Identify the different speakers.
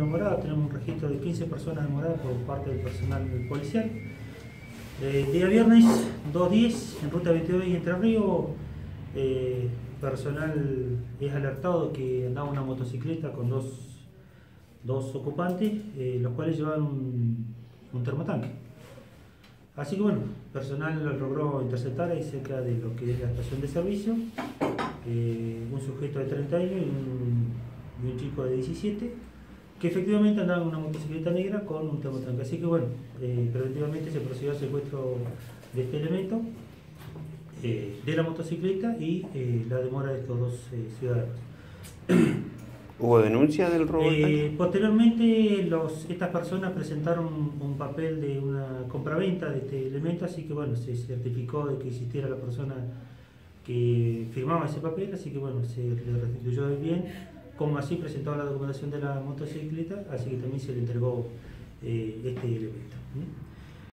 Speaker 1: Morada, tenemos un registro de 15 personas demoradas por parte del personal policial. Eh, día viernes 2.10 en ruta 22 y Entre Ríos, eh, personal es alertado que andaba una motocicleta con dos, dos ocupantes, eh, los cuales llevaban un, termotanque. Así que bueno, personal logró interceptar ahí cerca de lo que es la estación de servicio, eh, un sujeto de 30 años y un chico de 17, que efectivamente andaba en una motocicleta negra con un termotanque. Así que bueno, eh, preventivamente se procedió al secuestro de este elemento, eh, de la motocicleta y eh, la demora de estos dos ciudadanos.
Speaker 2: ¿Hubo denuncia del robo?
Speaker 1: Eh, posteriormente, los, estas personas presentaron un, un papel de una compraventa de este elemento, así que bueno, se certificó de que existiera la persona que firmaba ese papel, así que bueno, se le restituyó el bien, como así presentó la documentación de la motocicleta, así que también se le entregó eh, este elemento.